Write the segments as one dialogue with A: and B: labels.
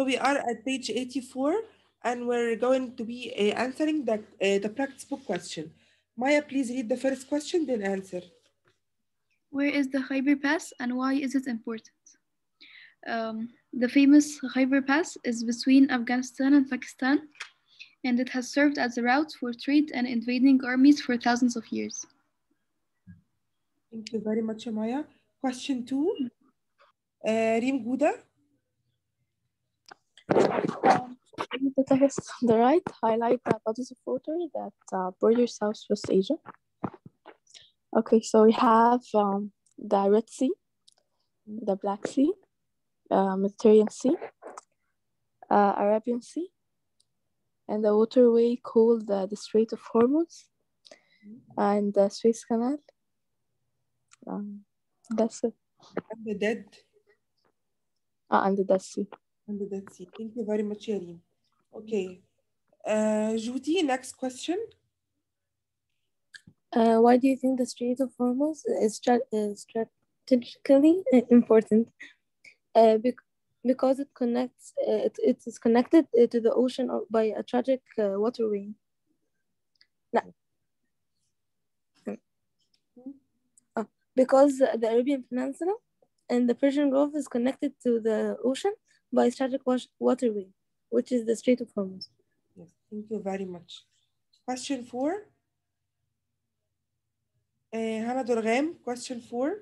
A: So we are at page 84 and we're going to be uh, answering the, uh, the practice book question. Maya, please read the first question, then answer.
B: Where is the Khyber Pass and why is it important? Um, the famous Khyber Pass is between Afghanistan and Pakistan, and it has served as a route for trade and invading armies for thousands of years.
A: Thank you very much, Maya. Question two, uh, Reem Gouda.
C: In the text on the right, highlight the bodies of water that uh, border Southwest Asia. Okay, so we have um, the Red Sea, the Black Sea, uh, Mediterranean Sea, uh, Arabian Sea, and the waterway called uh, the Strait of Hormuz and the Suez Canal. Um, that's it.
A: And the dead
C: Ah, and the Dead Sea.
A: And Dead Sea. Thank you very much, Yarim. Okay. Uh, Judy, next question.
D: Uh, why do you think the Strait of Hormuz is stra- uh, strategically important? Uh, bec- because it connects, uh, it, it is connected uh, to the ocean by a tragic uh, waterway. لا. Uh, because the Arabian Peninsula and the Persian Gulf is connected to the ocean by a waterway, which is the Strait of Hormuz.
A: Yes, thank you very much. Question four. Uh, Hannah Dorghem, question four.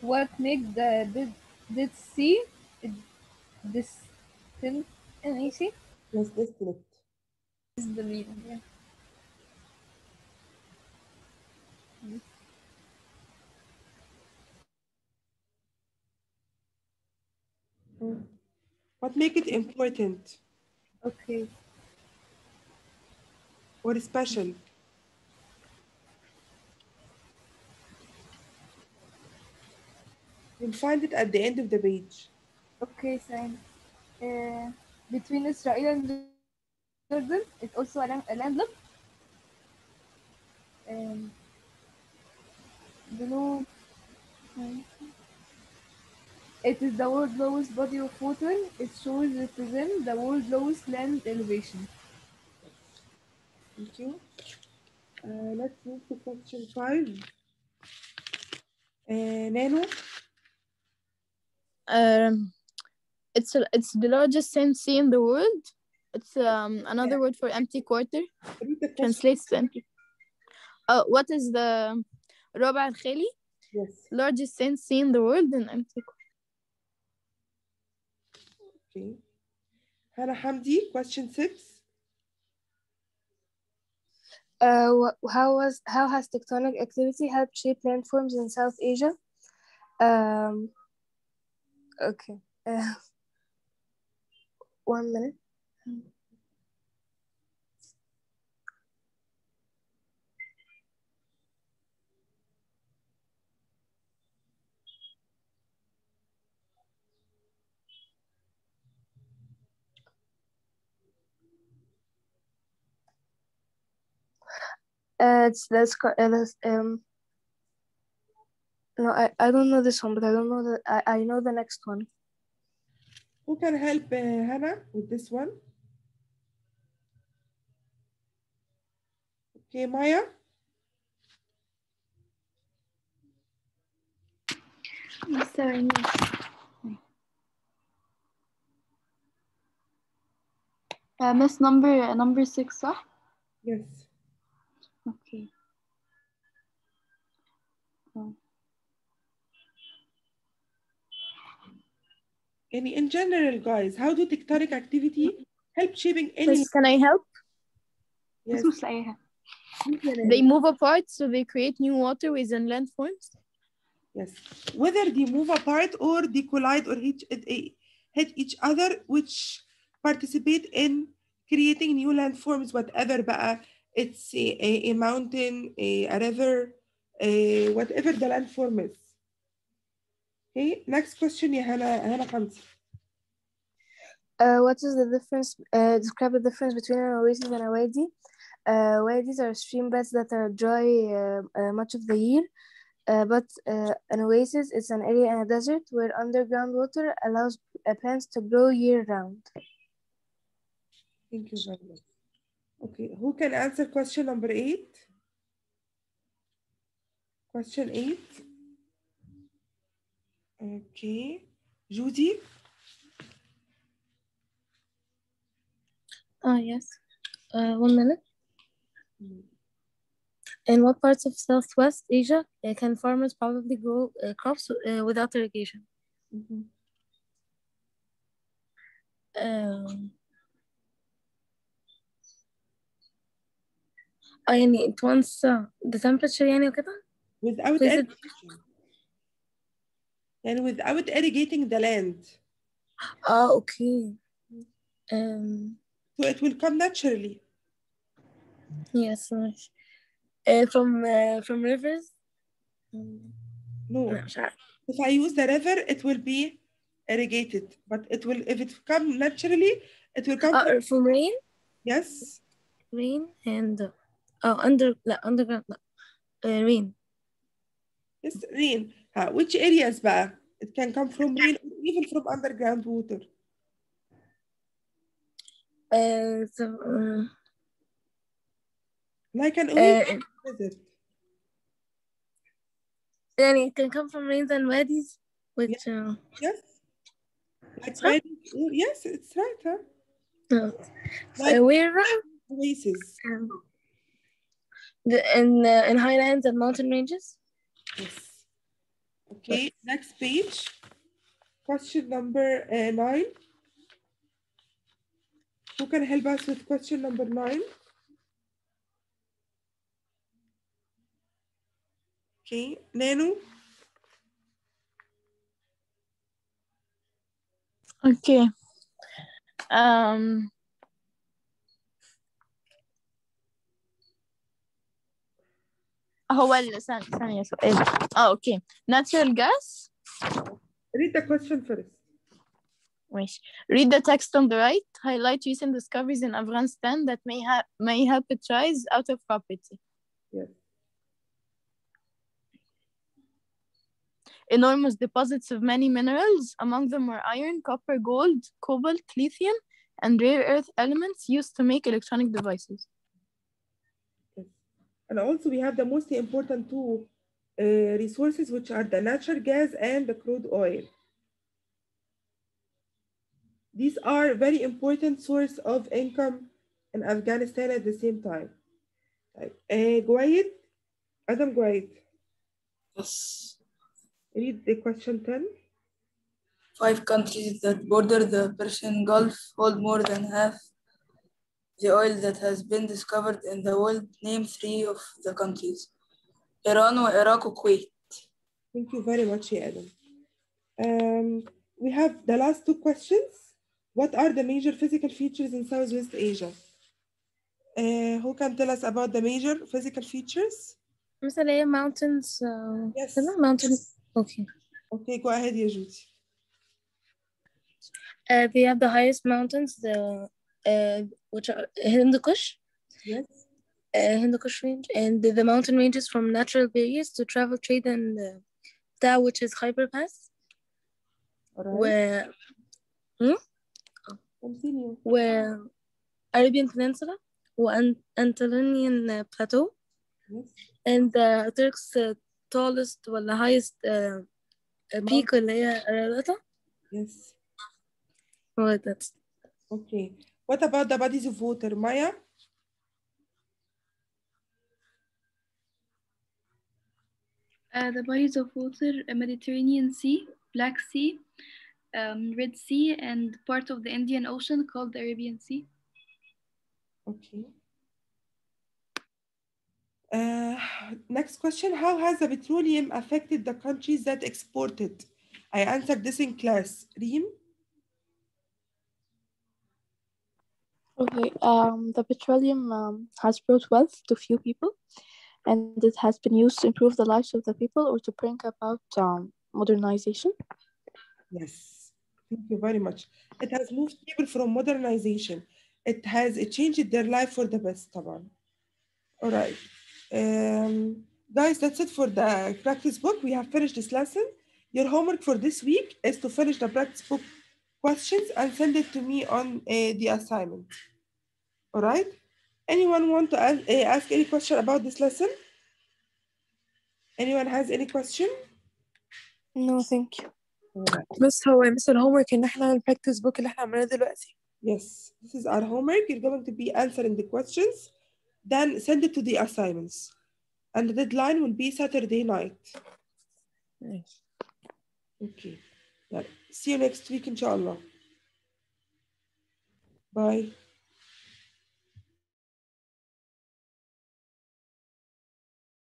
E: What makes the Dead, Dead Sea distinct? Can you see?
A: Yes, distillate.
E: This is the meaning. Yeah.
A: What make it important
E: Okay.
A: What is special? You'll find it at the end of the page.
E: Okay, fine. Uh, between Israel and Jordan, it's also a, land, a landlocked. Um, below, it is the world's lowest body of water. Its shores represent the world's lowest land elevation.
A: Thank you. Uh, let's move to question five. Uh, Nano?
C: Um, it's, it's the largest sand sea in the world. It's um, another yeah. word for empty quarter. Translates to empty. Uh, what is the Roba al
A: Yes.
C: Largest sand sea in the world and empty quarter.
A: Okay. Hannah Hamdi, question six.
D: Uh, how was how has tectonic activity helped shape landforms in South Asia? Um, okay. Uh, one minute. Uh, it's that's co- uh, that's, um. No, I, I don't know this one, but I don't know the I, I know the next one.
A: Who can help uh, Hannah with this one? Okay, Maya.
B: I'm Sorry. Uh, miss number number six, صح?
A: Yes.
B: Okay. Oh.
A: And in general, guys, how do tectonic activity help shaping any?
C: Please, can I help?
A: Yes.
B: بس مش لاقيها.
C: They move apart, so they create new waterways and landforms.
A: Yes. Whether they move apart or they collide or hit, eh, hit each other, which participate in creating new landforms, whatever بقى, it's a, a, a mountain, a, a river, a, whatever the landform is. Okay, next question يا هنا هنا خمسة.
D: Uh, what is the difference? Uh, describe the difference between an oasis and a wadi. Uh, wadis are stream beds that are dry uh, uh, much of the year, Uh, but uh, an oasis is an area in a desert where underground water allows uh, plants to grow year round.
A: Thank you very much. Okay, who can answer question number eight? Question eight. Okay, Judy.
D: Oh, yes. Uh, one minute. In what parts of Southwest Asia uh, can farmers probably grow uh, crops uh, without irrigation?
A: Mhm.
D: Um, اه يعني it wants uh, the temperature يعني وكده
A: Without
D: Please it-
A: irrigation. And without irrigating the land.
D: اه اوكي um,
A: So it will come naturally.
D: yes ماشي uh, from uh, from rivers Mm,
A: No.
D: لا مش عارفة
A: If I use the river, it will be irrigated. But it will, if it come naturally, it will come.
D: اه from rain
A: yes.
D: rain and oh under لا underground لا uh, rain
A: Yes, rain. Uh, which areas بقى? It can come from rain or even from underground water.
D: uh, so, uh,
A: Like an
D: uh,
A: oasis desert.
D: يعني it can come from rains and wadis which uh,
A: Yes. Like
D: Huh?
A: where, yes, it's right, huh?
D: uh,
A: Like
D: uh, where uh,
A: oasis.
D: um, the in uh, in highlands and mountain ranges
A: Yes. Okay, next page. Question number uh, nine. Who can help us with question number nine? Okay, Nenu.
F: Okay. Um, هو ال- ثانية ثانية سؤال اه اوكي natural gas
A: Read the question first.
F: ماشي read the text on the right highlight recent discoveries in Afghanistan that may ha may help it rise out of poverty
A: Yes.
F: enormous deposits of many minerals among them were iron copper gold cobalt lithium and rare earth elements used to make electronic devices
A: Yes. And also we have the most important two uh, resources, which are the natural gas and the crude oil. These are very important source of income in Afghanistan at the same time. Uh, go ahead, Adam, go.
G: Yes.
A: Read the question 10.
G: Five countries that border the Persian Gulf hold more than half the oil that has been discovered in the world, name three of the countries. Iran, Iraq, Kuwait.
A: Thank you very much, Adam. Um, we have the last two questions. What are the major physical features in Southwest Asia? Uh, who can tell us about the major physical features?
D: Himalaya eh, mountains. Uh,
A: yes.
D: Mountains. Okay.
A: Okay, go ahead, Yajuti.
D: Uh, they have the highest mountains, the uh, which are Hindu Kush
A: Yes.
D: uh, Hindu Kush range and the, the mountain ranges from natural barriers to travel trade and uh, that which is Khyber Pass
A: All right.
D: where
A: Continue.
D: where Arabian Peninsula and Antonian uh, Plateau
A: Yes.
D: and the Turks uh, tallest ولا highest uh, uh, peak اللي هي Ararat
A: Yes.
D: oh, that's
A: Okay. What about the bodies of water, Maya?
B: Uh, the bodies of water, Mediterranean Sea, Black Sea, um, Red Sea, and part of the Indian Ocean called the Arabian Sea.
A: Okay. Uh, next question. How has the petroleum affected the countries that exported? I answered this in class. Reem?
C: Okay, um, the petroleum um, has brought wealth to few people, and it has been used to improve the lives of the people or to bring about um, modernization.
A: Yes. Thank you very much. It has moved people from modernization. It has it changed their life for the best طبعا. All right. Um, Guys, that's it for the practice book. We have finished this lesson. Your homework for this week is to finish the practice book questions and send it to me on uh, the assignment. All right? Anyone want to ask, uh, ask any question about this lesson? Anyone has any question?
C: No, thank you.
A: All right.
H: بس هو مثل الهومورك ان احنا البراكتس بوك اللي احنا عملناه دلوقتي
A: Yes, this is our homework. You're going to be answering the questions, then send it to the assignments. And the deadline will be Saturday night.
H: ماشي
A: Okay. Yeah. See you next week, inshallah. Bye.